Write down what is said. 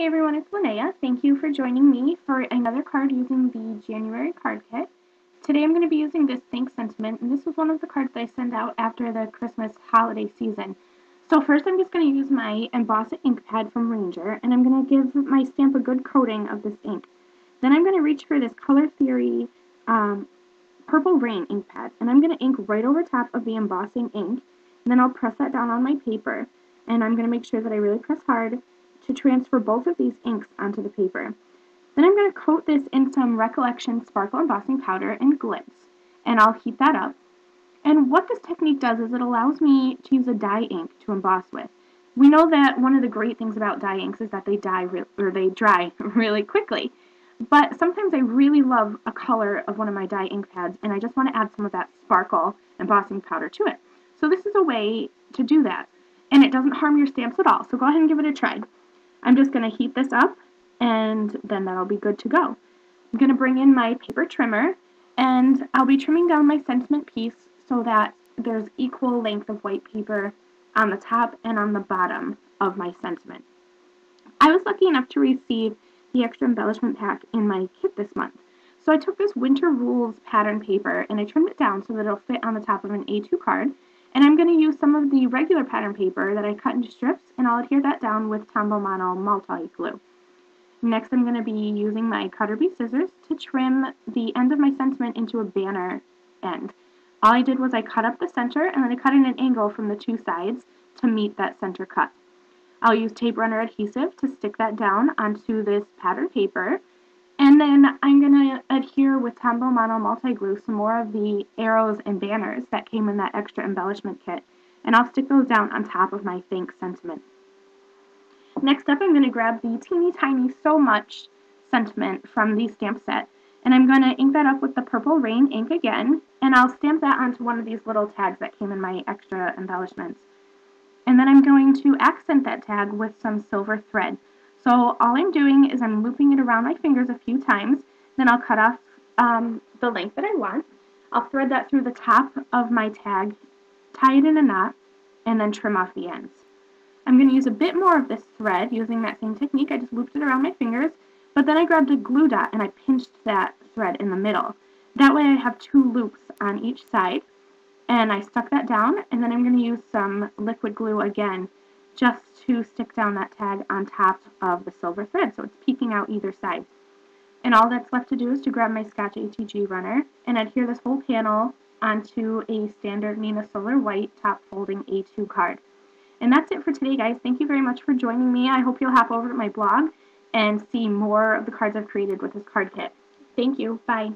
Hey everyone, it's Lynnea. Thank you for joining me for another card using the January card kit. Today I'm going to be using this Think Sentiment, and this is one of the cards that I send out after the Christmas holiday season. So first I'm just going to use my Emboss ink pad from Ranger, and I'm going to give my stamp a good coating of this ink. Then I'm going to reach for this Color Theory um, Purple Rain ink pad, and I'm going to ink right over top of the embossing ink, and then I'll press that down on my paper, and I'm going to make sure that I really press hard to transfer both of these inks onto the paper. Then I'm going to coat this in some Recollection Sparkle Embossing Powder and Glitz, and I'll heat that up. And what this technique does is it allows me to use a dye ink to emboss with. We know that one of the great things about dye inks is that they dye or they dry really quickly. But sometimes I really love a color of one of my dye ink pads and I just want to add some of that sparkle embossing powder to it. So this is a way to do that. And it doesn't harm your stamps at all. So go ahead and give it a try. I'm just going to heat this up and then that'll be good to go. I'm going to bring in my paper trimmer and I'll be trimming down my sentiment piece so that there's equal length of white paper on the top and on the bottom of my sentiment. I was lucky enough to receive the extra embellishment pack in my kit this month. So I took this Winter Rules pattern paper and I trimmed it down so that it'll fit on the top of an A2 card and I'm going to use some of the regular pattern paper that I cut into strips, and I'll adhere that down with Tombow Mono multi-glue. Next, I'm going to be using my Cutter Bee scissors to trim the end of my sentiment into a banner end. All I did was I cut up the center, and then I cut in an angle from the two sides to meet that center cut. I'll use tape runner adhesive to stick that down onto this pattern paper, and then I'm going to adhere with Tombow Mono Multi-Glue some more of the arrows and banners that came in that extra embellishment kit. And I'll stick those down on top of my Think sentiment. Next up, I'm going to grab the teeny tiny So Much sentiment from the stamp set. And I'm going to ink that up with the Purple Rain ink again. And I'll stamp that onto one of these little tags that came in my extra embellishments. And then I'm going to accent that tag with some silver thread. So all I'm doing is I'm looping it around my fingers a few times, then I'll cut off um, the length that I want. I'll thread that through the top of my tag, tie it in a knot, and then trim off the ends. I'm going to use a bit more of this thread using that same technique. I just looped it around my fingers, but then I grabbed a glue dot and I pinched that thread in the middle. That way I have two loops on each side, and I stuck that down, and then I'm going to use some liquid glue again just to stick down that tag on top of the silver thread so it's peeking out either side. And all that's left to do is to grab my Scotch ATG runner and adhere this whole panel onto a standard Neenah Solar White top folding A2 card. And that's it for today, guys. Thank you very much for joining me. I hope you'll hop over to my blog and see more of the cards I've created with this card kit. Thank you. Bye.